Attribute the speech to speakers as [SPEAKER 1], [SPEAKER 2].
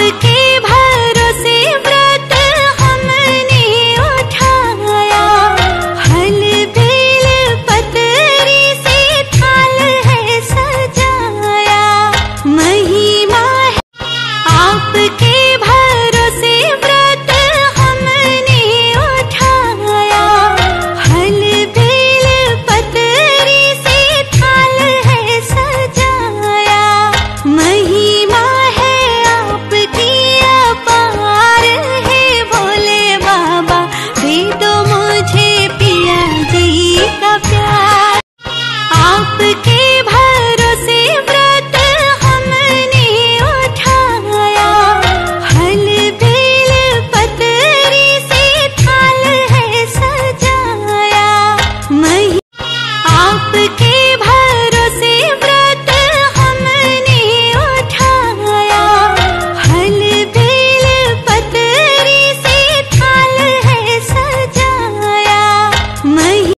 [SPEAKER 1] खुद के porque